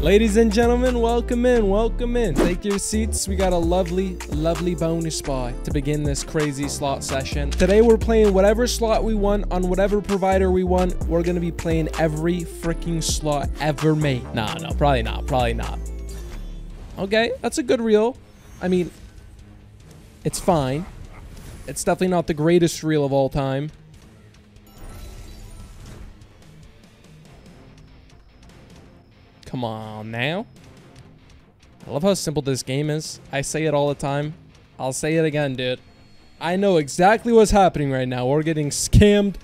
Ladies and gentlemen, welcome in, welcome in. Take your seats. We got a lovely, lovely bonus spot to begin this crazy slot session. Today we're playing whatever slot we want on whatever provider we want. We're gonna be playing every freaking slot ever made. Nah, no, probably not, probably not. Okay, that's a good reel. I mean, it's fine. It's definitely not the greatest reel of all time. Come on now. I love how simple this game is. I say it all the time. I'll say it again, dude. I know exactly what's happening right now. We're getting scammed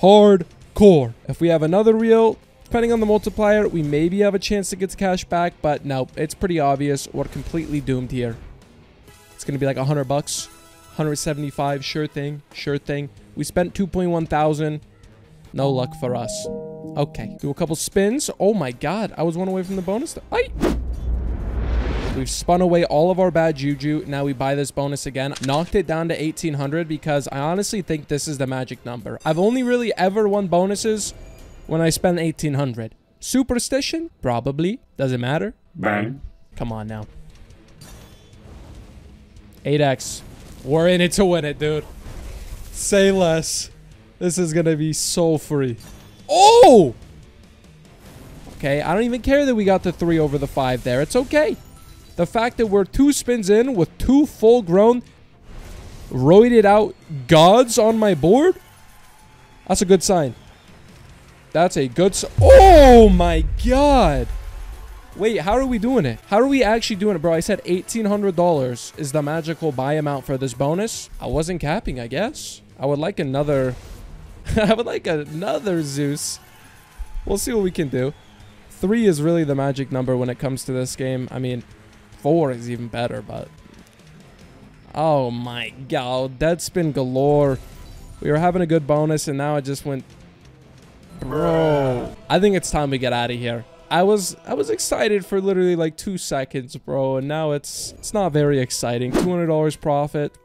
hardcore. If we have another reel, depending on the multiplier, we maybe have a chance to get the cash back, but no, it's pretty obvious. We're completely doomed here. It's going to be like 100 bucks. 175, sure thing, sure thing. We spent 2.1 thousand. No luck for us. Okay, do a couple spins. Oh my god, I was one away from the bonus. Aye. We've spun away all of our bad juju. Now we buy this bonus again. Knocked it down to 1800 because I honestly think this is the magic number. I've only really ever won bonuses when I spend 1800. Superstition? Probably. Doesn't matter. Bang. Come on now. 8x. We're in it to win it, dude. Say less. This is gonna be so free. Oh! Okay, I don't even care that we got the three over the five there. It's okay. The fact that we're two spins in with two full-grown, roided out gods on my board, that's a good sign. That's a good sign. Oh my god! Wait, how are we doing it? How are we actually doing it, bro? I said $1,800 is the magical buy amount for this bonus. I wasn't capping, I guess. I would like another I would like another Zeus. We'll see what we can do. Three is really the magic number when it comes to this game. I mean, four is even better, but... Oh my god, dead spin galore. We were having a good bonus, and now it just went... Bro. I think it's time we get out of here. I was I was excited for literally like two seconds, bro, and now it's it's not very exciting. $200 profit.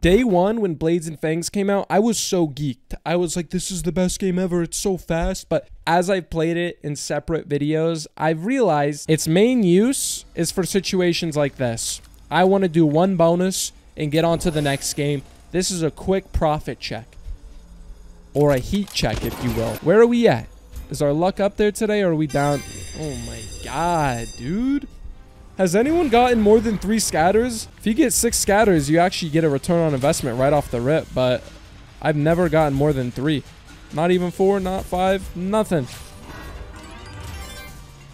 Day one, when Blades and Fangs came out, I was so geeked. I was like, this is the best game ever. It's so fast. But as I've played it in separate videos, I've realized its main use is for situations like this. I want to do one bonus and get on to the next game. This is a quick profit check. Or a heat check, if you will. Where are we at? Is our luck up there today or are we down? Oh my god, dude. Has anyone gotten more than three scatters? If you get six scatters, you actually get a return on investment right off the rip, but I've never gotten more than three. Not even four, not five, nothing.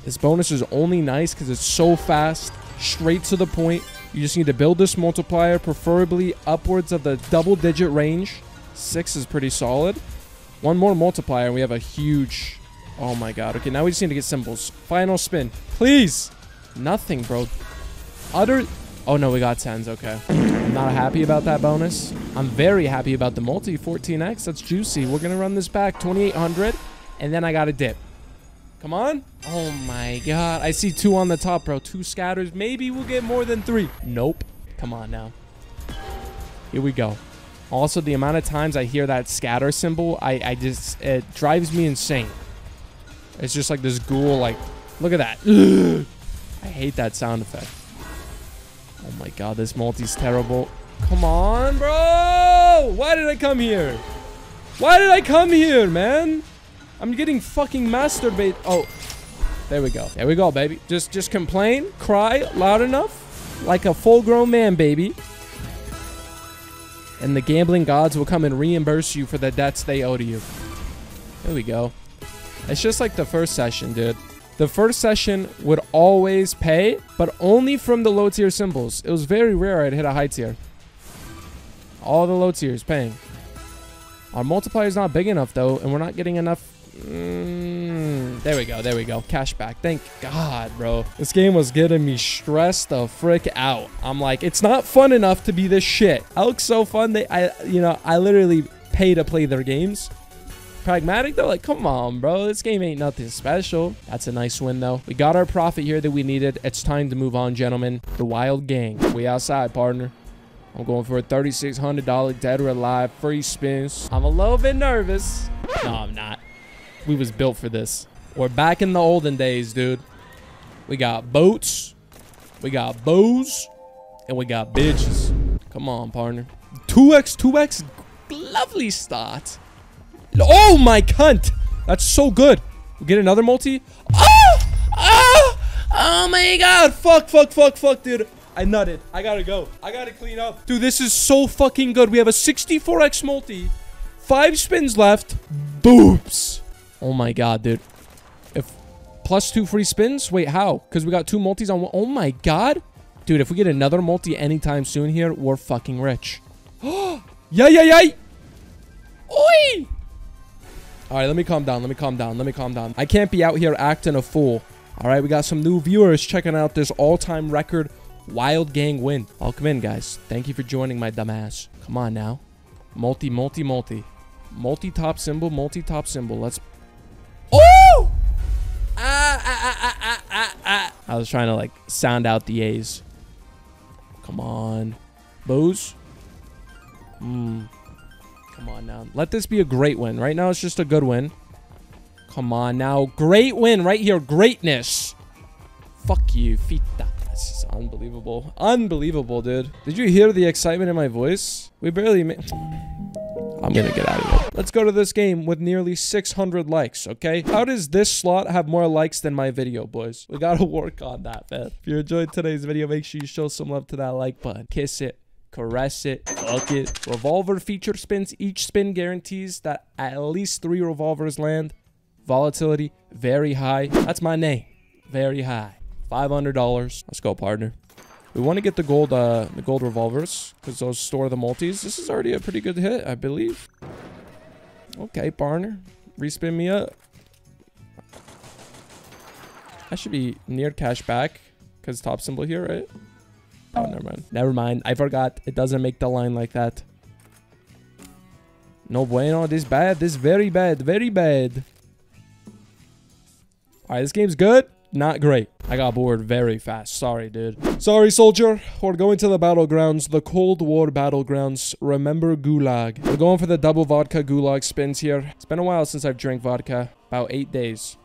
This bonus is only nice because it's so fast, straight to the point. You just need to build this multiplier, preferably upwards of the double digit range. Six is pretty solid. One more multiplier and we have a huge... Oh my god. Okay, now we just need to get symbols. Final spin. Please! Nothing, bro. Utter... Oh, no, we got 10s. Okay. I'm not happy about that bonus. I'm very happy about the multi 14x. That's juicy. We're going to run this back. 2,800. And then I got a dip. Come on. Oh, my God. I see two on the top, bro. Two scatters. Maybe we'll get more than three. Nope. Come on now. Here we go. Also, the amount of times I hear that scatter symbol, I, I just... It drives me insane. It's just like this ghoul, like... Look at that. I hate that sound effect. Oh my god, this multi's terrible. Come on, bro! Why did I come here? Why did I come here, man? I'm getting fucking masturbate. Oh, there we go. There we go, baby. Just, just complain, cry loud enough, like a full-grown man, baby. And the gambling gods will come and reimburse you for the debts they owe to you. There we go. It's just like the first session, dude. The first session would always pay, but only from the low tier symbols. It was very rare I'd hit a high tier. All the low tiers paying. Our multiplier is not big enough though, and we're not getting enough. Mm, there we go. There we go. Cash back. Thank God, bro. This game was getting me stressed the frick out. I'm like, it's not fun enough to be this shit. I look so fun. They, I, you know, I literally pay to play their games pragmatic though like come on bro this game ain't nothing special that's a nice win though we got our profit here that we needed it's time to move on gentlemen the wild gang we outside partner i'm going for a $3600 dead or alive free spins i'm a little bit nervous no i'm not we was built for this we're back in the olden days dude We got boats. We got bows. And we got bitches. Come on, partner. 2x, 2x. Lovely start. Oh, my cunt. That's so good. We get another multi. Oh! Oh! Oh, my God. Fuck, fuck, fuck, fuck, dude. I nutted. I gotta go. I gotta clean up. Dude, this is so fucking good. We have a 64x multi. Five spins left. Boops. Oh my god, dude. If plus two free spins? Wait, how? Because we got two multis on one. Oh my god. Dude, if we get another multi anytime soon here, we're fucking rich. yeah, yeah, yeah. Oi! All right, let me calm down. Let me calm down. Let me calm down. I can't be out here acting a fool. All right, we got some new viewers checking out this all-time record Wild Gang win. I'll come in, guys. Thank you for joining my dumbass. Come on now. Multi, multi, multi. Multi-top symbol, multi-top symbol. Let's... Oh! Ah, ah, ah, ah, ah, ah. I was trying to, like, sound out the A's. Come on. Booze? Hmm. Come on now. Let this be a great win. Right now, it's just a good win. Come on now. Great win right here. Greatness. Fuck you, Fita. This is unbelievable. Unbelievable, dude. Did you hear the excitement in my voice? We barely made... I'm gonna get out of here. Let's go to this game with nearly 600 likes, okay? How does this slot have more likes than my video, boys? We gotta work on that, man. If you enjoyed today's video, make sure you show some love to that like button. Kiss it. Caress it. Fuck it. Revolver feature spins. Each spin guarantees that at least three revolvers land. Volatility, very high. That's my name. Very high. $500. Let's go, partner. We want to get the gold, uh, the gold revolvers because those store the multis. This is already a pretty good hit, I believe. Okay, partner. Respin me up. I should be near cash back because top symbol here, right? Oh, never mind. Never mind. I forgot. It doesn't make the line like that. No bueno. This bad. This very bad. Very bad. All right, this game's good not great. I got bored very fast. Sorry, dude. Sorry, soldier. We're going to the battlegrounds, the Cold War battlegrounds. Remember Gulag. We're going for the double vodka Gulag spins here. It's been a while since I've drank vodka. About eight days.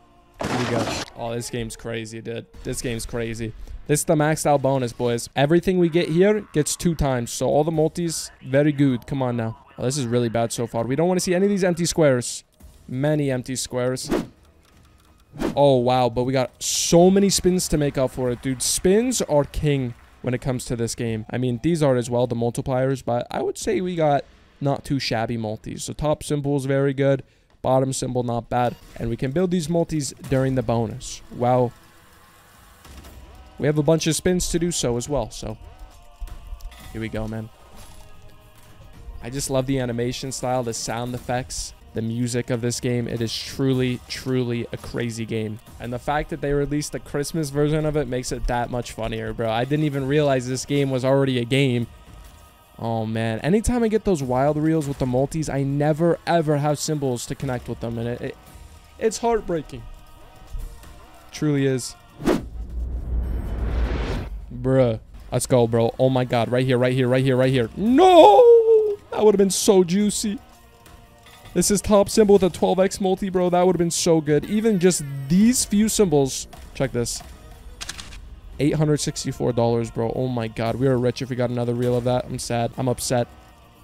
Here we go. Oh, this game's crazy, dude. This game's crazy. This is the maxed out bonus, boys. Everything we get here gets two times. So all the multis, very good. Come on now. Oh, this is really bad so far. We don't want to see any of these empty squares. Many empty squares. Oh, wow. But we got so many spins to make up for it, dude. Spins are king when it comes to this game. I mean, these are as well, the multipliers, but I would say we got not too shabby multis. So top symbol is very good. Bottom symbol, not bad. And we can build these multis during the bonus. Well, we have a bunch of spins to do so as well. So here we go, man. I just love the animation style, the sound effects the music of this game. It is truly, truly a crazy game. And the fact that they released the Christmas version of it makes it that much funnier, bro. I didn't even realize this game was already a game. Oh, man. Anytime I get those wild reels with the multis, I never, ever have symbols to connect with them. And it, it it's heartbreaking. Truly is. Bruh. Let's go, bro. Oh, my God. Right here, right here, right here, right here. No! That would have been so juicy. This is top symbol with a 12x multi, bro. That would have been so good. Even just these few symbols. Check this. $864, bro. Oh my god. We are rich if we got another reel of that. I'm sad. I'm upset.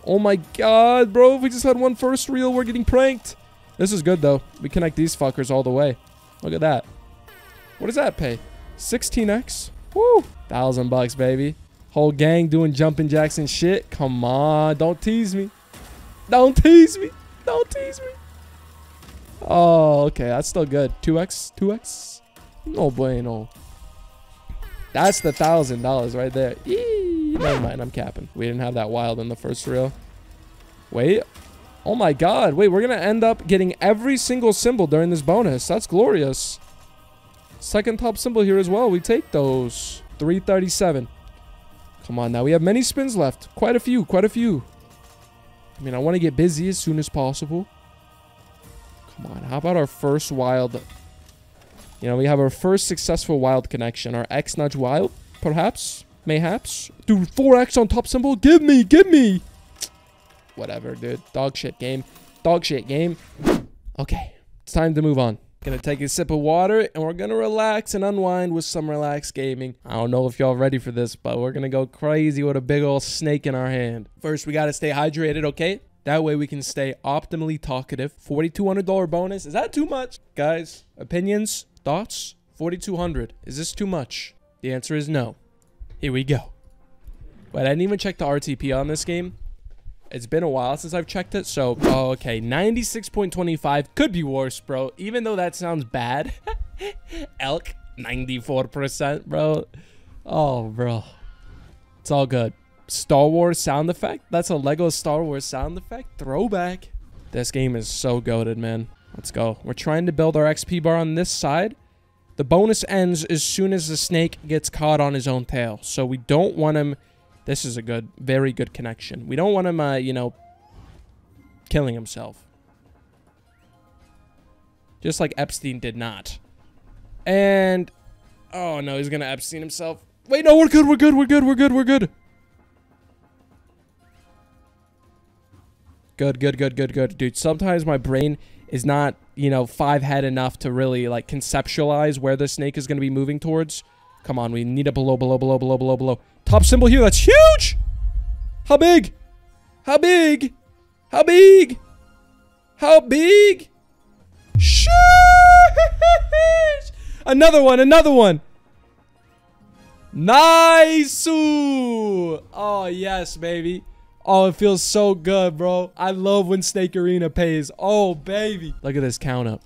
Oh my god, bro. If we just had one first reel, we're getting pranked. This is good, though. We connect these fuckers all the way. Look at that. What does that pay? 16x? Woo! Thousand bucks, baby. Whole gang doing jumping jacks and shit. Come on. Don't tease me. Don't tease me. Don't tease me. Oh, okay. That's still good. 2x? 2x? No bueno. That's the thousand dollars right there. Eee, never mind. I'm capping. We didn't have that wild in the first reel. Wait. Oh my god. Wait, we're going to end up getting every single symbol during this bonus. That's glorious. Second top symbol here as well. We take those. 337. Come on now. We have many spins left. Quite a few. Quite a few. I mean, I want to get busy as soon as possible. Come on. How about our first wild... You know, we have our first successful wild connection. Our X nudge wild, perhaps? Mayhaps? Dude, 4X on top symbol? Give me! Give me! Whatever, dude. Dog shit game. Dog shit game. Okay. It's time to move on. Gonna take a sip of water and we're gonna relax and unwind with some relaxed gaming. I don't know if y'all ready for this, but we're gonna go crazy with a big old snake in our hand. First, we gotta stay hydrated, okay? That way we can stay optimally talkative. $4,200 bonus. Is that too much? Guys, opinions, thoughts? 4200 Is this too much? The answer is no. Here we go. But I didn't even check the RTP on this game. It's been a while since I've checked it, so... Oh, okay. 96.25 could be worse, bro. Even though that sounds bad. Elk, 94%, bro. Oh, bro. It's all good. Star Wars sound effect? That's a Lego Star Wars sound effect? Throwback. This game is so goaded, man. Let's go. We're trying to build our XP bar on this side. The bonus ends as soon as the snake gets caught on his own tail. So we don't want him this is a good, very good connection. We don't want him, uh, you know, killing himself. Just like Epstein did not. And, oh no, he's gonna Epstein himself. Wait, no, we're good, we're good, we're good, we're good, we're good. Good, good, good, good, good. Dude, sometimes my brain is not, you know, five head enough to really, like, conceptualize where the snake is going to be moving towards. Come on, we need a below, below, below, below, below, below. Top symbol here, that's huge! How big? How big? How big? How big? Sheesh! Another one, another one. Nice! Oh, yes, baby. Oh, it feels so good, bro. I love when Snake Arena pays. Oh, baby. Look at this count up.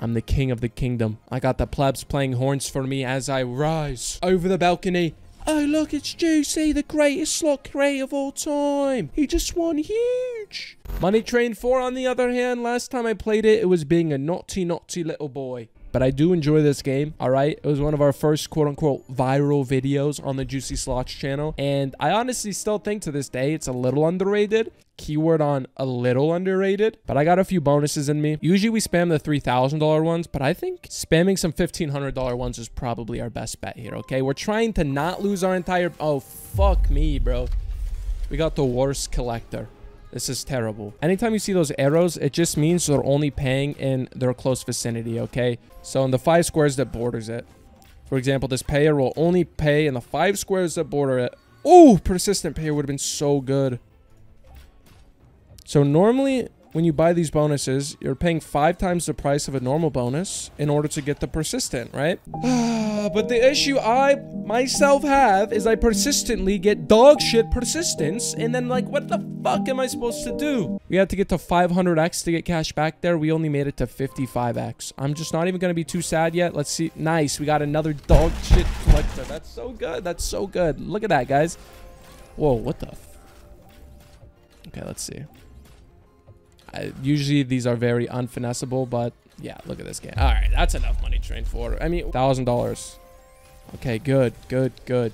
I'm the king of the kingdom. I got the plebs playing horns for me as I rise over the balcony. Oh, look, it's Juicy, the greatest slot creator of all time. He just won huge. Money Train 4, on the other hand, last time I played it, it was being a naughty, naughty little boy. But I do enjoy this game, all right? It was one of our first quote-unquote viral videos on the Juicy Slots channel. And I honestly still think to this day it's a little underrated keyword on a little underrated, but I got a few bonuses in me. Usually we spam the $3,000 ones, but I think spamming some $1,500 ones is probably our best bet here, okay? We're trying to not lose our entire... Oh, fuck me, bro. We got the worst collector. This is terrible. Anytime you see those arrows, it just means they're only paying in their close vicinity, okay? So in the five squares that borders it. For example, this payer will only pay in the five squares that border it. Oh, persistent payer would have been so good. So normally when you buy these bonuses, you're paying five times the price of a normal bonus in order to get the persistent, right? but the issue I myself have is I persistently get dog shit persistence, and then like, what the fuck am I supposed to do? We had to get to 500x to get cash back there. We only made it to 55x. I'm just not even to be too sad yet. Let's see. Nice. We got another dog shit collector. That's so good. That's so good. Look at that, guys. Whoa, what the? okay, let's see Uh, usually these are very unfinessable, but yeah, look at this game. All right, that's enough Money Train 4. I mean, thousand dollars. Okay, good, good, good,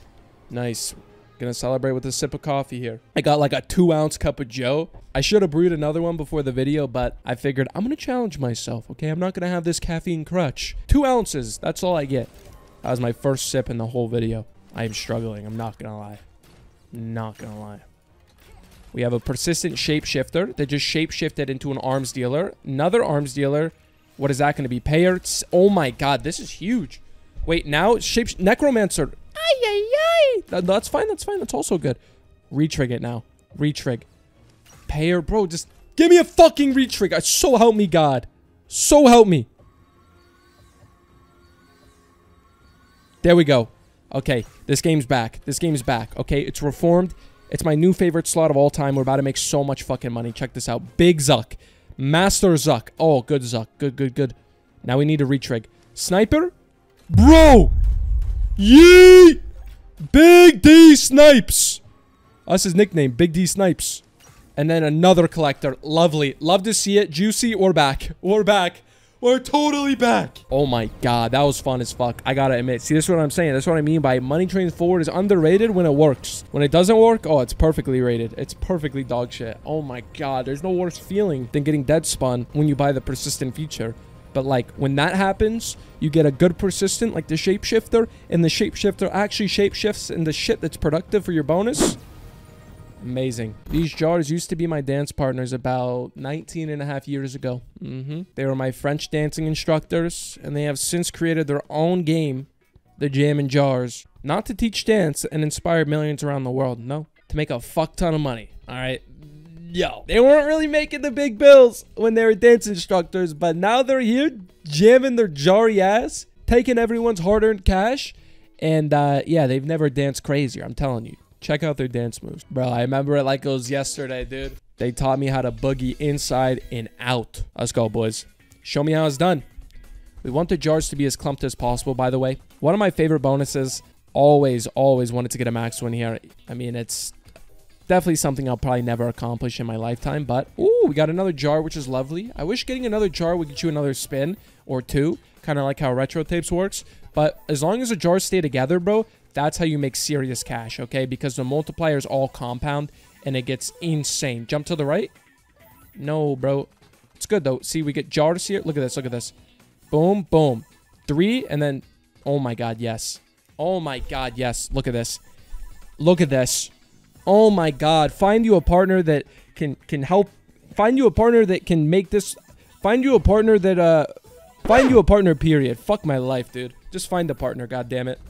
nice. Gonna celebrate with a sip of coffee here. I got like a two ounce cup of Joe. I should have brewed another one before the video, but I figured I'm gonna challenge myself. Okay, I'm not gonna have this caffeine crutch. Two ounces. That's all I get. That was my first sip in the whole video. I am struggling. I'm not gonna lie. Not gonna lie. We have a persistent shapeshifter that just shapeshifted into an arms dealer. Another arms dealer. What is that going to be? Payer. Oh my god, this is huge. Wait, now shape necromancer. Ay ay ay. That, that's fine. That's fine. That's also good. Retrig it now. Retrig. Payer, bro. Just give me a fucking retrig. So help me God. So help me. There we go. Okay, this game's back. This game's back. Okay, it's reformed. It's my new favorite slot of all time. We're about to make so much fucking money. Check this out. Big Zuck. Master Zuck. Oh, good Zuck. Good, good, good. Now we need to retrig. Sniper? Bro! Yeet! Big D Snipes! That's his nickname. Big D Snipes. And then another collector. Lovely. Love to see it. Juicy or back. Or back. We're totally back. Oh my god, that was fun as fuck. I gotta admit. See, this is what I'm saying. That's what I mean by Money Train 4 is underrated when it works. When it doesn't work, oh, it's perfectly rated. It's perfectly dog shit. Oh my god, there's no worse feeling than getting dead spun when you buy the persistent feature. But like when that happens, you get a good persistent like the shapeshifter, and the shapeshifter actually shapeshifts in the shit that's productive for your bonus. Amazing. These jars used to be my dance partners about 19 and a half years ago. hmm They were my French dancing instructors, and they have since created their own game, the Jammin' Jars. Not to teach dance and inspire millions around the world, no. To make a fuck ton of money, alright? Yo. They weren't really making the big bills when they were dance instructors, but now they're here jamming their jarry ass, taking everyone's hard-earned cash, and uh, yeah, they've never danced crazier, I'm telling you. Check out their dance moves. Bro, I remember it like it was yesterday, dude. They taught me how to boogie inside and out. Let's go, boys. Show me how it's done. We want the jars to be as clumped as possible, by the way. One of my favorite bonuses. Always, always wanted to get a max win here. I mean, it's definitely something I'll probably never accomplish in my lifetime. But, ooh, we got another jar, which is lovely. I wish getting another jar would get you another spin or two. Kind of like how retro tapes works. But as long as the jars stay together, bro, that's how you make serious cash, okay? Because the multipliers all compound and it gets insane. Jump to the right. No, bro. It's good, though. See, we get jars here. Look at this. Look at this. Boom, boom. Three, and then... Oh, my God, yes. Oh, my God, yes. Look at this. Look at this. Oh, my God. Find you a partner that can, can help... Find you a partner that can make this... Find you a partner that, uh... Find you a partner, period. Fuck my life, dude. Just find a partner, God damn it.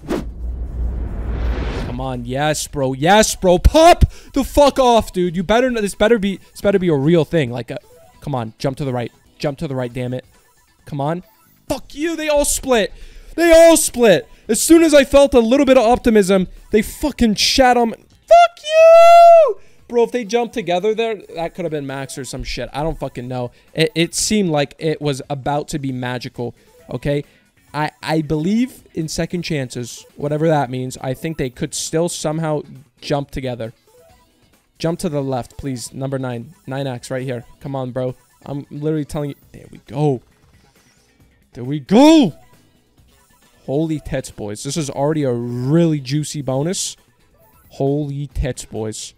Come on, yes, bro, yes, bro. Pop the fuck off, dude. You better this better be this better be a real thing. Like, a, come on, jump to the right, jump to the right. Damn it, come on. Fuck you. They all split. They all split. As soon as I felt a little bit of optimism, they fucking shat on. Me. Fuck you, bro. If they jumped together there, that could have been max or some shit. I don't fucking know. It, it seemed like it was about to be magical. Okay. I, I believe in second chances, whatever that means. I think they could still somehow jump together. Jump to the left, please. Number 9. 9x right here. Come on, bro. I'm literally telling you. There we go. There we go. Holy tits, boys. This is already a really juicy bonus. Holy tits, boys.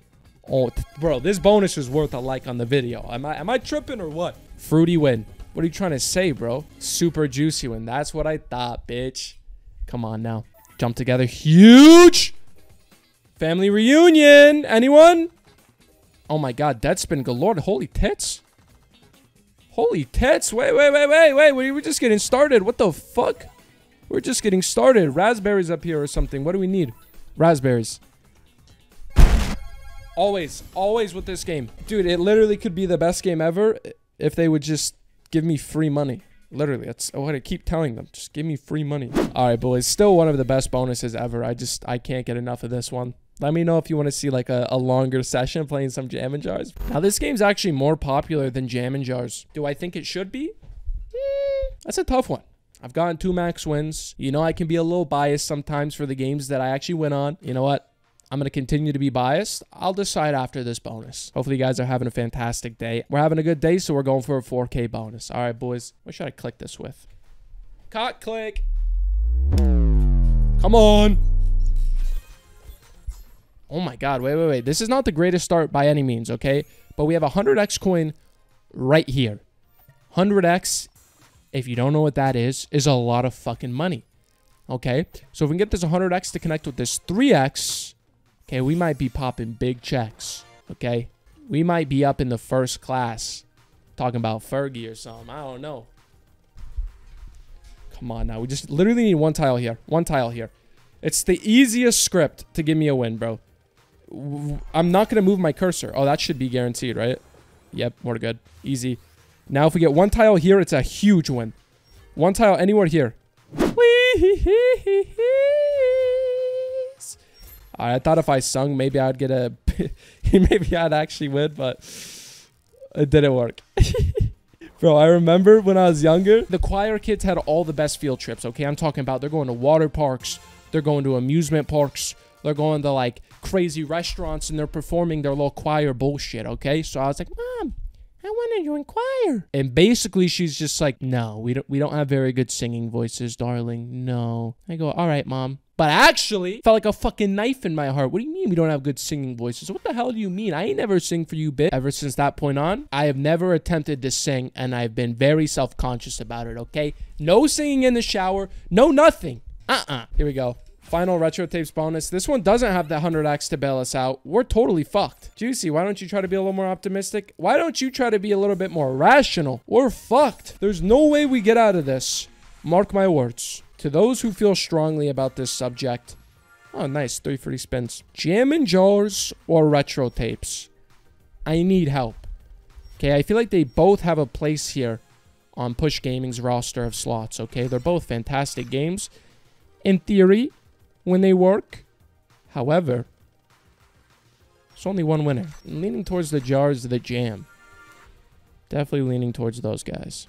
Oh, bro, this bonus is worth a like on the video. Am I, am I tripping or what? Fruity win. What are you trying to say, bro? Super juicy one. That's what I thought, bitch. Come on now. Jump together. Huge! Family reunion. Anyone? Oh my god, Deadspin galore. Holy tits. Holy tits. Wait, wait, wait, wait, wait. We're just getting started. What the fuck? We're just getting started. Raspberries up here or something. What do we need? Raspberries. Always, always with this game. Dude, it literally could be the best game ever if they would just give me free money. Literally, that's what I keep telling them. Just give me free money. All right, boys. Still one of the best bonuses ever. I just, I can't get enough of this one. Let me know if you want to see like a, a longer session playing some Jammin' Jars. Now, this game's actually more popular than Jammin' Jars. Do I think it should be? Mm, that's a tough one. I've gotten two max wins. You know, I can be a little biased sometimes for the games that I actually win on. You know what? I'm going to continue to be biased. I'll decide after this bonus. Hopefully, you guys are having a fantastic day. We're having a good day, so we're going for a 4K bonus. All right, boys. What should I click this with? Cut click. Come on. Oh my god, wait, wait, wait. This is not the greatest start by any means, okay? But we have a 100x coin right here. 100x, if you don't know what that is, is a lot of fucking money. Okay? So if we can get this 100x to connect with this 3x, okay, we might be popping big checks. Okay? We might be up in the first class. Talking about Fergie or something. I don't know. Come on now. We just literally need one tile here. One tile here. It's the easiest script to give me a win, bro. I'm not going to move my cursor. Oh, that should be guaranteed, right? Yep, we're good. Easy. Now, if we get one tile here, it's a huge win. One tile anywhere here. I thought if I sung, maybe I'd get a... maybe I'd actually win, but it didn't work. Bro, I remember when I was younger, the choir kids had all the best field trips, okay? I'm talking about they're going to water parks, they're going to amusement parks, they're going to like crazy restaurants and they're performing their little choir bullshit, okay? So I was like, Mom, I want to choir. And basically she's just like, No, we don't we don't have very good singing voices, darling. No. I go, All right, mom. But actually, felt like a fucking knife in my heart. What do you mean we don't have good singing voices? What the hell do you mean? I ain't never sing for you, bitch. Ever since that point on, I have never attempted to sing, and I've been very self-conscious about it, okay? No singing in the shower. No nothing. Uh-uh. Here we go. Final retro tapes bonus. This one doesn't have the 100x to bail us out. We're totally fucked. Juicy, why don't you try to be a little more optimistic? Why don't you try to be a little bit more rational? We're fucked. There's no way we get out of this. Mark my words. To those who feel strongly about this subject, oh, nice. Three free spins. Jammin' Jars or retro tapes? I need help. Okay, I feel like they both have a place here on Push Gaming's roster of slots, okay? They're both fantastic games. In theory, when they work. However, there's only one winner. I'm leaning towards the jars of the jam. Definitely leaning towards those guys.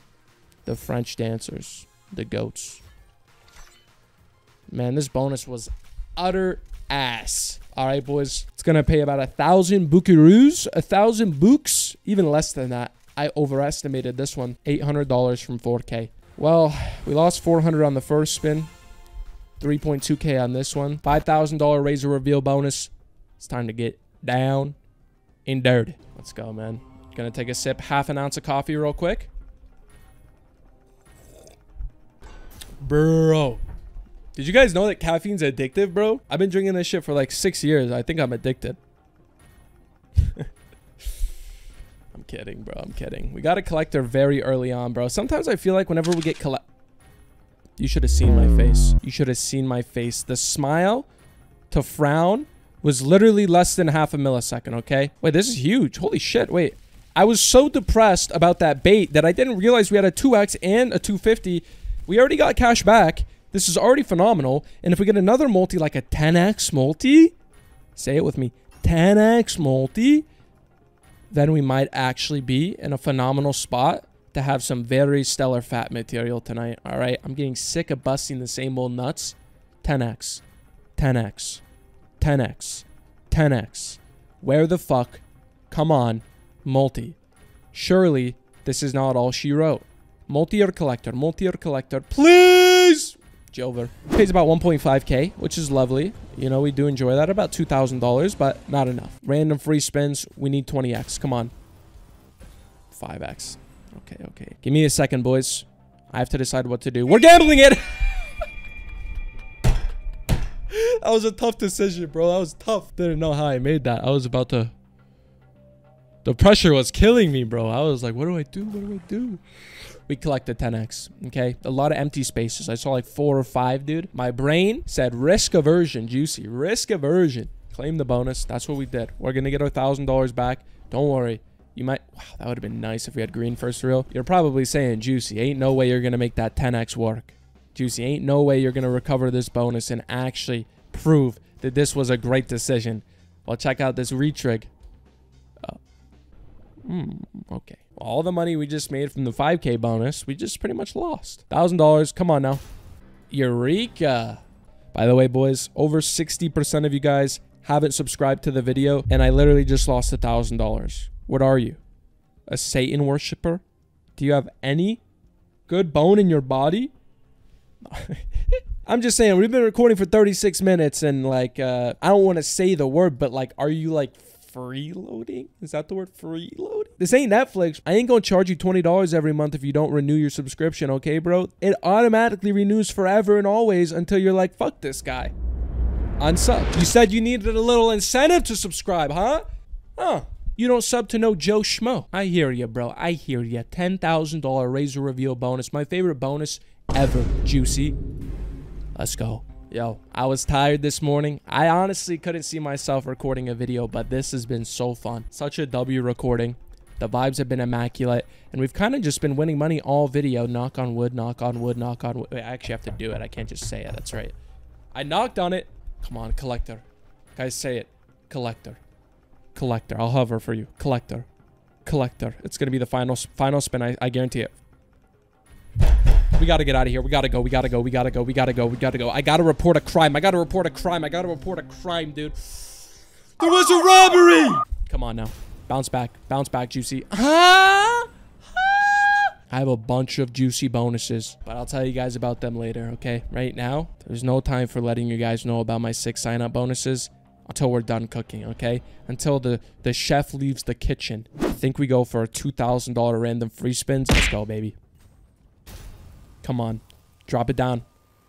The French dancers. The goats. Man, this bonus was utter ass. All right, boys. It's going to pay about a thousand buckaroos, a thousand books, even less than that. I overestimated this one. $800 from 4K. Well, we lost 400 on the first spin. 3.2K on this one. $5,000 razor reveal bonus. It's time to get down and dirty. Let's go, man. Gonna take a sip, half an ounce of coffee real quick. Bro. Did you guys know that caffeine's addictive, bro? I've been drinking this shit for like six years. I think I'm addicted. I'm kidding, bro. I'm kidding. We got a collector very early on, bro. Sometimes I feel like whenever we get collect... You should have seen my face. You should have seen my face. The smile to frown was literally less than half a millisecond, okay? Wait, this is huge. Holy shit, wait. I was so depressed about that bait that I didn't realize we had a 2x and a 250. We already got cash back. This is already phenomenal. And if we get another multi, like a 10x multi, say it with me, 10x multi, then we might actually be in a phenomenal spot to have some very stellar fat material tonight. All right, I'm getting sick of busting the same old nuts. 10x, 10x, 10x, 10x. Where the fuck? Come on, multi. Surely this is not all she wrote. Multi or collector, multi or collector, please. Jover pays about 1.5k, which is lovely. You know, we do enjoy that. About $2,000, but not enough. Random free spins. We need 20x. Come on. 5x. Okay, okay. Give me a second, boys. I have to decide what to do. We're gambling it! that was a tough decision, bro. That was tough. Didn't know how I made that. I was about to... The pressure was killing me, bro. I was like, what do I do? What do I do? We collected 10x, okay? A lot of empty spaces. I saw like four or five, dude. My brain said risk aversion, juicy. Risk aversion. Claim the bonus. That's what we did. We're going to get our $1,000 back. Don't worry. You might, wow, that would have been nice if we had green first reel. You're probably saying, Juicy, ain't no way you're going to make that 10x work. Juicy, ain't no way you're going to recover this bonus and actually prove that this was a great decision. Well, check out this retrig. Hmm, okay. All the money we just made from the 5k bonus, we just pretty much lost. $1,000. Come on now. Eureka. By the way, boys, over 60% of you guys haven't subscribed to the video, and I literally just lost $1,000. What are you? A Satan worshiper? Do you have any good bone in your body? I'm just saying, we've been recording for 36 minutes and like, uh, I don't want to say the word, but like, are you like freeloading? Is that the word freeloading? This ain't Netflix. I ain't gonna charge you $20 every month if you don't renew your subscription, okay, bro? It automatically renews forever and always until you're like, fuck this guy. Unsub. You said you needed a little incentive to subscribe, huh? Huh. You don't sub to no Joe Schmo. I hear you, bro. I hear you. $10,000 razor reveal bonus. My favorite bonus ever. Juicy. Let's go. Yo, I was tired this morning. I honestly couldn't see myself recording a video, but this has been so fun. Such a W recording. The vibes have been immaculate, and we've kind of just been winning money all video. Knock on wood, knock on wood, knock on wood. Wait, I actually have to do it. I can't just say it. That's right. I knocked on it. Come on, collector. Guys, say it. Collector. Collector. I'll hover for you. Collector. Collector. It's going to be the final final spin. I, I guarantee it. We got to get out of here. We got to go. We got to go. We got to go. We got to go. We got to go. I got to report a crime. I got to report a crime. I got to report a crime, dude. There was a robbery. Come on now. Bounce back. Bounce back, Juicy. Huh? I have a bunch of juicy bonuses, but I'll tell you guys about them later, okay? Right now, there's no time for letting you guys know about my six sign-up bonuses until we're done cooking, okay? Until the, the chef leaves the kitchen. I think we go for a $2,000 random free spins. Let's go, baby. Come on. Drop it down.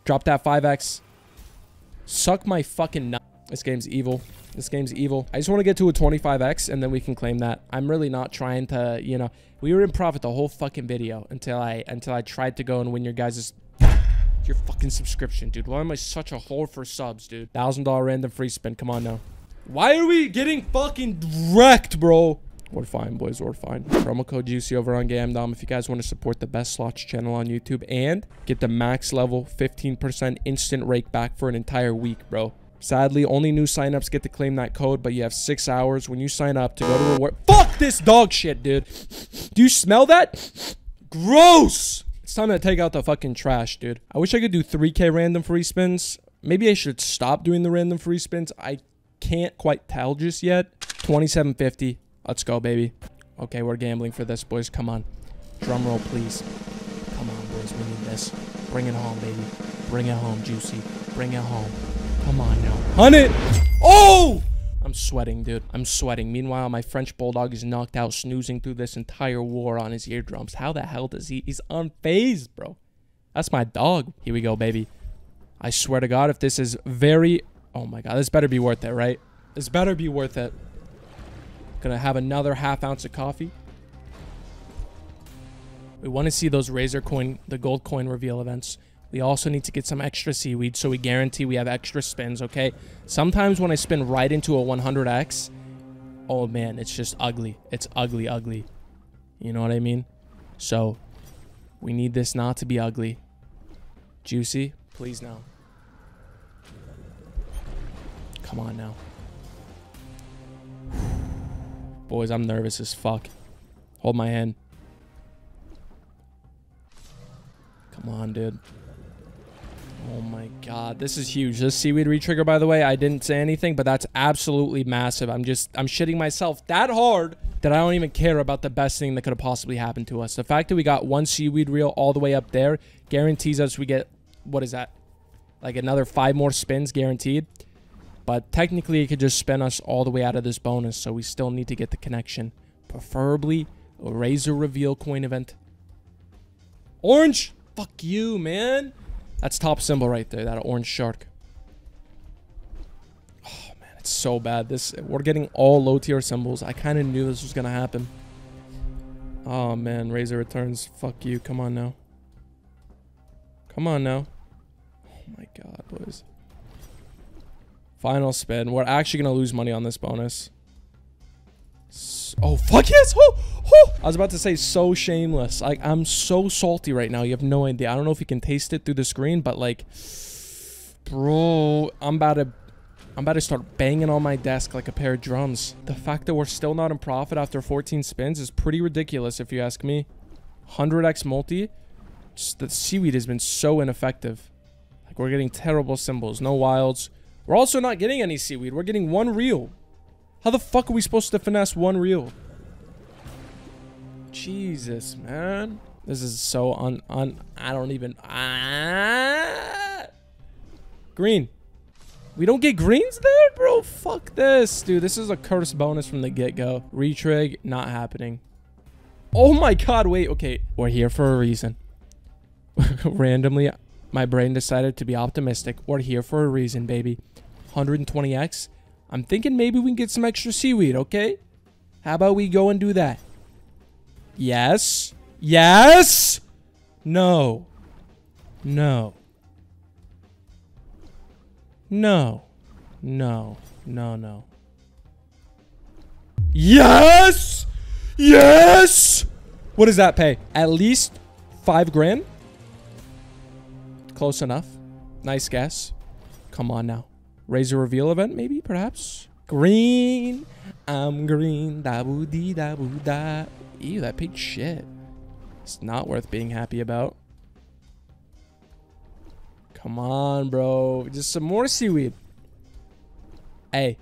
Drop that 5x. Suck my fucking nut. This game's evil. This game's evil. I just want to get to a 25x and then we can claim that. I'm really not trying to, you know, we were in profit the whole fucking video until I until I tried to go and win your guys' your fucking subscription, dude. Why am I such a whore for subs, dude? Thousand dollar random free spin. Come on now. Why are we getting fucking wrecked, bro? We're fine, boys. We're fine. Promo code Juicy over on Gamdom if you guys want to support the best slots channel on YouTube and get the max level 15% instant rake back for an entire week, bro. Sadly, only new signups get to claim that code, but you have six hours when you sign up to go to reward. Fuck this dog shit, dude. Do you smell that? Gross. It's time to take out the fucking trash, dude. I wish I could do 3k random free spins. Maybe I should stop doing the random free spins. I can't quite tell just yet. 2750. Let's go, baby. Okay, we're gambling for this, boys. Come on. Drum roll, please. Come on, boys. We need this. Bring it home, baby. Bring it home, Juicy. Bring it home. Come on now. Hunt it! Oh! I'm sweating, dude. I'm sweating. Meanwhile, my French bulldog is knocked out, snoozing through this entire war on his eardrums. How the hell does he? He's unfazed, bro. That's my dog. Here we go, baby. I swear to God, if this is very... Oh my God, this better be worth it, right? This better be worth it. Gonna have another half ounce of coffee. We want to see those Razor coin, the gold coin reveal events. We also need to get some extra seaweed so we guarantee we have extra spins, okay? Sometimes when I spin right into a 100x, oh man, it's just ugly. It's ugly, ugly. You know what I mean? So, we need this not to be ugly. Juicy, please now. Come on now. Boys, I'm nervous as fuck. Hold my hand. Come on, dude. Oh my god, this is huge. This seaweed retrigger, by the way, I didn't say anything, but that's absolutely massive. I'm just, I'm shitting myself that hard that I don't even care about the best thing that could have possibly happened to us. The fact that we got one seaweed reel all the way up there guarantees us we get, what is that? Like another five more spins guaranteed. But technically, it could just spin us all the way out of this bonus, so we still need to get the connection. Preferably a Razor Reveal coin event. Orange! Fuck you, man. That's top symbol right there, that orange shark. Oh, man, it's so bad. This We're getting all low tier symbols. I kind of knew this was going to happen. Oh, man, Razor returns. Fuck you. Come on now. Come on now. Oh, my God, boys. Final spin. We're actually going to lose money on this bonus. Oh, fuck yes. Oh, oh. I was about to say so shameless. Like, I'm so salty right now. You have no idea. I don't know if you can taste it through the screen, but like, bro, I'm about to... I'm about to start banging on my desk like a pair of drums. The fact that we're still not in profit after 14 spins is pretty ridiculous if you ask me. 100x multi. Just the seaweed has been so ineffective. Like we're getting terrible symbols. No wilds. We're also not getting any seaweed. We're getting one reel. How the fuck are we supposed to finesse one reel? Jesus, man. This is so un... un I don't even... Ah! Green. We don't get greens there, bro? Fuck this. Dude, this is a curse bonus from the get-go. Retrig, not happening. Oh my god, wait. Okay, we're here for a reason. Randomly, my brain decided to be optimistic. We're here for a reason, baby. 120x. I'm thinking maybe we can get some extra seaweed, okay? How about we go and do that? Yes. Yes. No. No. No. No. No, no. Yes! Yes! What does that pay? At least five grand? Close enough. Nice guess. Come on now. Razor reveal event, maybe, perhaps? Green. I'm green. Da boo dee da boo da. Ew, that paid shit. It's not worth being happy about. Come on, bro. Just some more seaweed. Hey.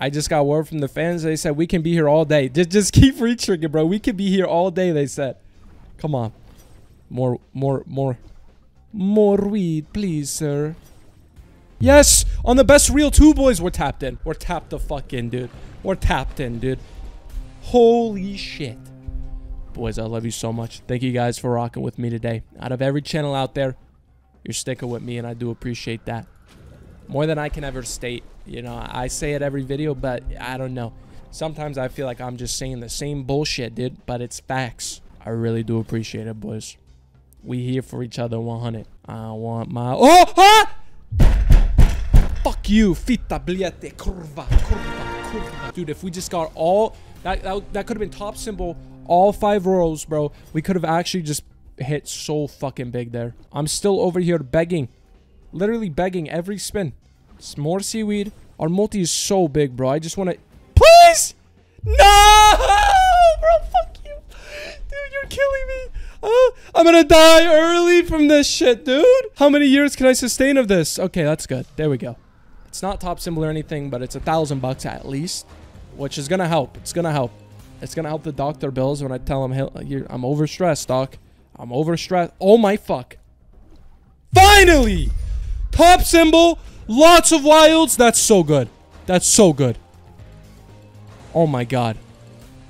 I just got word from the fans. They said we can be here all day. Just just keep retriggering, bro. We could be here all day, they said. Come on. More, more, more. More weed, please, sir. Yes! On the best reel two boys, we're tapped in. We're tapped the fuck in, dude. We're tapped in, dude. Holy shit. Boys, I love you so much. Thank you guys for rocking with me today. Out of every channel out there, you're sticking with me, and I do appreciate that. more than I can ever state. You know, I say it every video, but I don't know. Sometimes I feel like I'm just saying the same bullshit, dude, but it's facts. I really do appreciate it, boys. We here for each other 100. I want my... Oh! Ah! Fita, bliete. Dude, if we just got all... That, that, that could have been top symbol, all five rows, bro. We could have actually just hit so fucking big there. I'm still over here begging. Literally begging every spin. It's more seaweed. Our multi is so big, bro. I just want to... Please! No! Bro, fuck you. Dude, you're killing me. Uh, I'm gonna die early from this shit, dude. How many years can I sustain of this? Okay, that's good. There we go. It's not top symbol or anything, but it's a thousand bucks at least, which is gonna help. It's gonna help. It's gonna help the doctor bills when I tell him, I'm overstressed, doc. I'm overstressed. Oh my fuck. Finally! Top symbol, lots of wilds. That's so good. That's so good. Oh my god.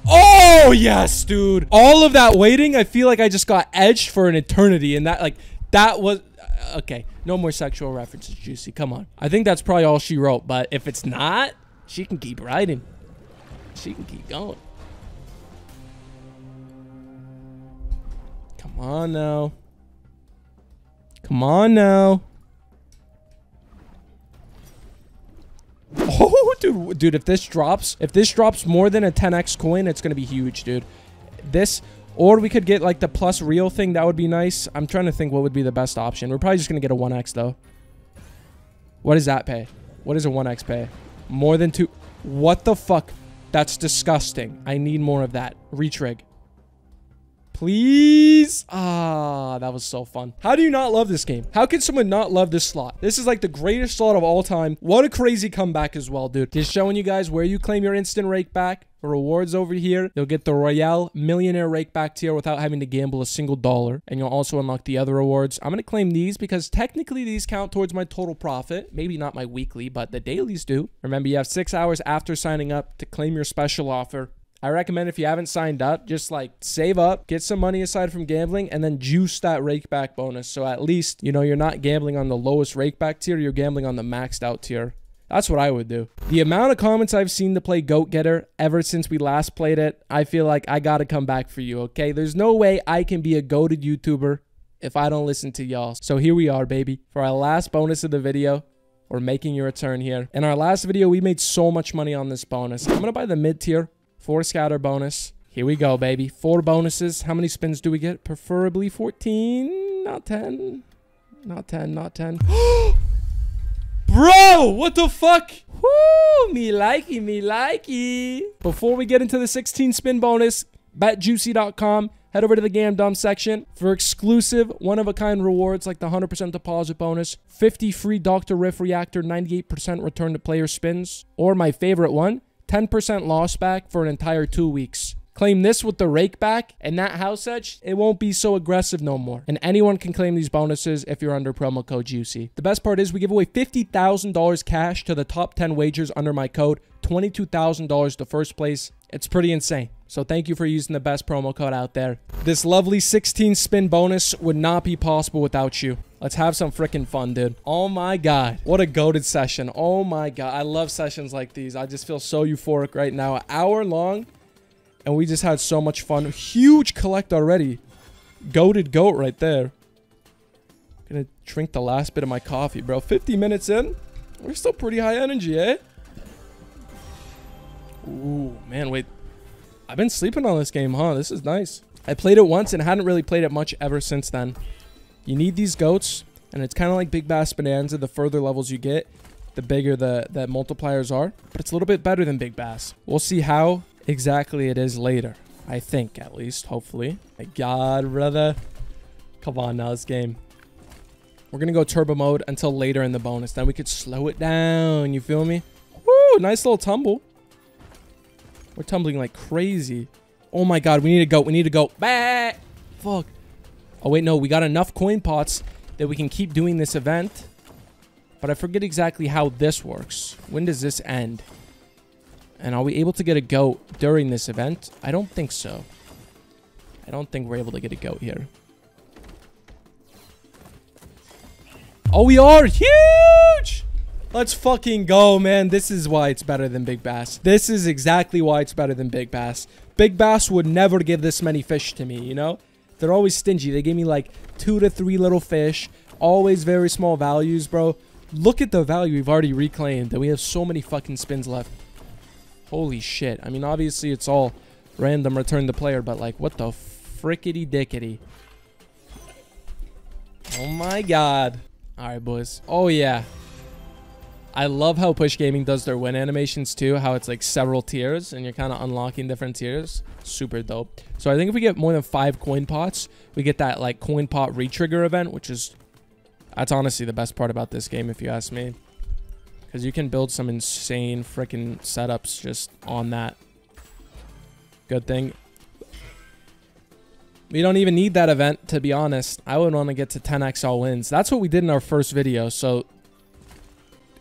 Oh, yes, dude. All of that waiting, I feel like I just got edged for an eternity. And that, like, that was... Okay, no more sexual references, Juicy. Come on. I think that's probably all she wrote. But if it's not, she can keep writing. She can keep going. Come on now. Come on now. Oh, dude, dude, if this drops, if this drops more than a 10x coin, it's going to be huge, dude. This, or we could get like the plus reel thing. That would be nice. I'm trying to think what would be the best option. We're probably just going to get a 1x though. What does that pay? What does a 1x pay? More than two. What the fuck? That's disgusting. I need more of that. Retrig. Please. Ah, that was so fun. How do you not love this game? How can someone not love this slot? This is like the greatest slot of all time. What a crazy comeback as well, dude. Just showing you guys where you claim your instant rake back. Rewards over here. You'll get the Royale Millionaire Rake Back tier without having to gamble a single dollar. And you'll also unlock the other rewards. I'm going to claim these because technically these count towards my total profit. Maybe not my weekly, but the dailies do. Remember, you have six hours after signing up to claim your special offer. I recommend if you haven't signed up, just like save up, get some money aside from gambling, and then juice that rakeback bonus. So at least, you know, you're not gambling on the lowest rakeback tier, you're gambling on the maxed out tier. That's what I would do. The amount of comments I've seen to play Goat Getter ever since we last played it, I feel like I gotta come back for you, okay? There's no way I can be a goaded YouTuber if I don't listen to y'all. So here we are, baby. For our last bonus of the video, we're making your return here. In our last video, we made so much money on this bonus. I'm gonna buy the mid tier Four scatter bonus. Here we go, baby. Four bonuses. How many spins do we get? Preferably 14, not 10. Not 10, not 10. Bro, what the fuck? Woo, me likey, me likey. Before we get into the 16 spin bonus, betjuicy.com. Head over to the Gamdom section for exclusive one-of-a-kind rewards like the 100% deposit bonus, 50 free Dr. Riff Reactor 98% return to player spins, or my favorite one, 10% loss back for an entire two weeks. Claim this with the rake back, and that house edge, it won't be so aggressive no more. And anyone can claim these bonuses if you're under promo code JUICY. The best part is we give away $50,000 cash to the top 10 wagers under my code, $22,000 to first place. It's pretty insane. So thank you for using the best promo code out there. This lovely 16 spin bonus would not be possible without you. Let's have some freaking fun, dude. Oh my god. What a goaded session. Oh my god. I love sessions like these. I just feel so euphoric right now. An hour long. And we just had so much fun. Huge collect already. Goaded goat right there. Gonna drink the last bit of my coffee, bro. 50 minutes in. We're still pretty high energy, eh? Ooh, man, wait. I've been sleeping on this game, huh? This is nice. I played it once and hadn't really played it much ever since then. You need these goats, and it's kind of like Big Bass Bonanza. The further levels you get, the bigger the, the multipliers are. But it's a little bit better than Big Bass. We'll see how exactly it is later. I think, at least, hopefully. My god, brother. Come on now, this game. We're going to go turbo mode until later in the bonus. Then we could slow it down. You feel me? Woo, nice little tumble. We're tumbling like crazy. Oh my god, we need to go. We need to go. Back. Fuck. Oh wait, no. We got enough coin pots that we can keep doing this event. But I forget exactly how this works. When does this end? And are we able to get a goat during this event? I don't think so. I don't think we're able to get a goat here. Oh, we are! Huge! Let's fucking go, man. This is why it's better than Big Bass. This is exactly why it's better than Big Bass. Big Bass would never give this many fish to me, you know? They're always stingy. They gave me like two to three little fish. Always very small values, bro. Look at the value we've already reclaimed. And we have so many fucking spins left. Holy shit. I mean, obviously it's all random return the player, but like, what the frickety dickety? Oh my god. Alright, boys. Oh, yeah. I love how Push Gaming does their win animations too, how it's like several tiers and you're kind of unlocking different tiers. Super dope. So I think if we get more than five coin pots, we get that like coin pot retrigger event, which is, that's honestly the best part about this game if you ask me. Because you can build some insane freaking setups just on that. Good thing. We don't even need that event, to be honest. I would want to get to 10x all wins. That's what we did in our first video. So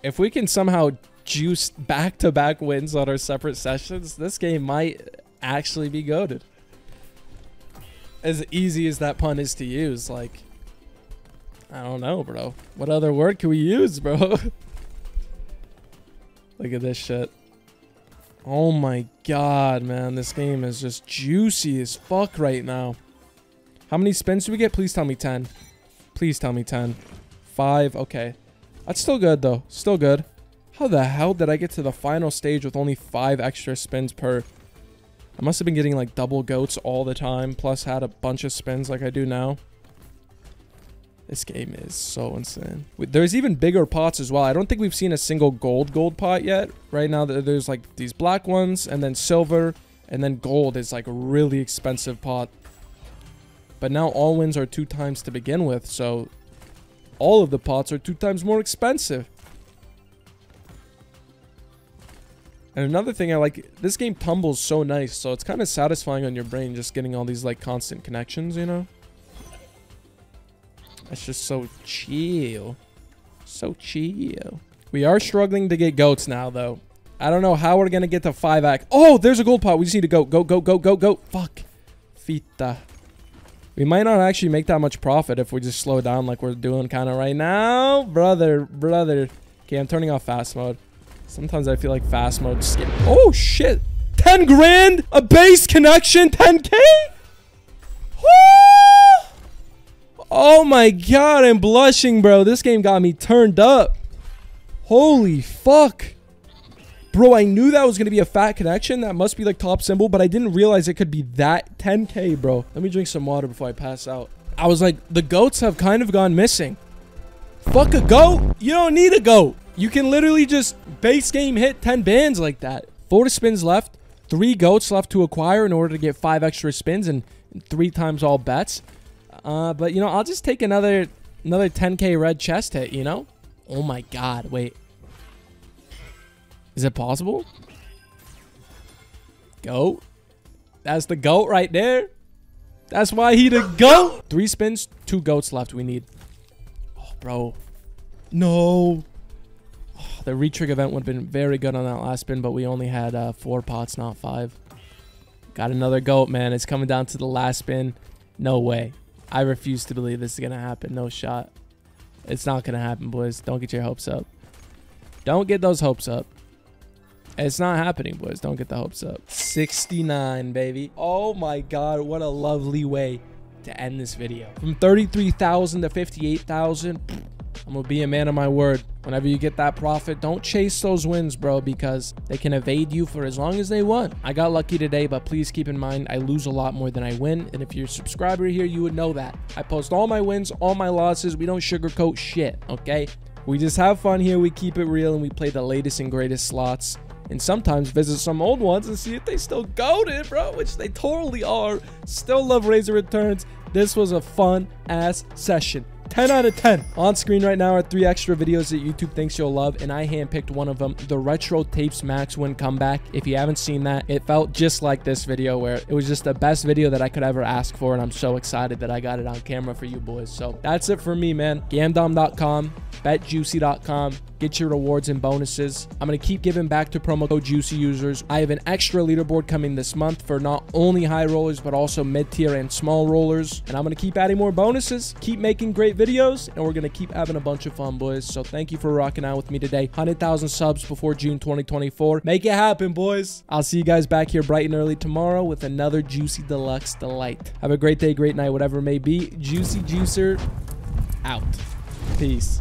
if we can somehow juice back-to-back -back wins on our separate sessions, this game might actually be goaded. As easy as that pun is to use, like, I don't know, bro. What other word can we use, bro? Look at this shit. Oh my god, man. This game is just juicy as fuck right now. How many spins do we get? Please tell me 10. Please tell me 10. 5. Okay. That's still good, though. Still good. How the hell did I get to the final stage with only five extra spins per... I must have been getting, like, double goats all the time, plus had a bunch of spins like I do now. This game is so insane. There's even bigger pots as well. I don't think we've seen a single gold gold pot yet. Right now, there's, like, these black ones, and then silver, and then gold is, like, a really expensive pot. But now all wins are two times to begin with, so all of the pots are two times more expensive. And another thing I like, this game tumbles so nice, so it's kind of satisfying on your brain just getting all these like constant connections, you know? It's just so chill. So chill. We are struggling to get goats now, though. I don't know how we're going to get to 5x. Oh, there's a gold pot. We just need to go. Go, go, go, go, go. Fuck. Fita. We might not actually make that much profit if we just slow down like we're doing kind of right now. Brother, brother. Okay, I'm turning off fast mode. Sometimes I feel like fast mode skip. Oh, shit. 10 grand? A base connection? 10k? Oh my god, I'm blushing, bro. This game got me turned up. Holy fuck. Bro, I knew that was going to be a fat connection. That must be like top symbol, but I didn't realize it could be that 10k, bro. Let me drink some water before I pass out. I was like, the goats have kind of gone missing. Fuck a goat. You don't need a goat. You can literally just base game hit 10 bands like that. Four spins left. Three goats left to acquire in order to get five extra spins and three times all bets. Uh, but, you know, I'll just take another another 10k red chest hit, you know? Oh my god, wait. Is it possible? Goat. That's the goat right there. That's why he the goat. Three spins, two goats left we need. Oh, bro. No. The retrigger event would have been very good on that last spin, but we only had uh, four pots, not five. Got another goat, man. It's coming down to the last spin. No way. I refuse to believe this is going to happen. No shot. It's not going to happen, boys. Don't get your hopes up. Don't get those hopes up. It's not happening, boys. Don't get the hopes up. 69, baby. Oh my god, what a lovely way to end this video. From 33,000 to 58,000, I'm gonna be a man of my word. Whenever you get that profit, don't chase those wins, bro, because they can evade you for as long as they want. I got lucky today, but please keep in mind, I lose a lot more than I win. And if you're a subscriber here, you would know that. I post all my wins, all my losses. We don't sugarcoat shit, okay? We just have fun here. We keep it real and we play the latest and greatest slots and sometimes visit some old ones and see if they still goaded, bro, which they totally are. Still love Razor Returns. This was a fun ass session. 10 out of 10. On screen right now are three extra videos that YouTube thinks you'll love, and I handpicked one of them, the Retro Tapes Max Win Comeback. If you haven't seen that, it felt just like this video where it was just the best video that I could ever ask for, and I'm so excited that I got it on camera for you boys. So that's it for me, man. Gamdom.com, betjuicy.com, get your rewards and bonuses. I'm going to keep giving back to promo code Juicy users. I have an extra leaderboard coming this month for not only high rollers, but also mid tier and small rollers. And I'm going to keep adding more bonuses, keep making great videos, and we're going to keep having a bunch of fun, boys. So thank you for rocking out with me today. 100,000 subs before June 2024. Make it happen, boys. I'll see you guys back here bright and early tomorrow with another Juicy Deluxe Delight. Have a great day, great night, whatever it may be. Juicy Juicer out. Peace.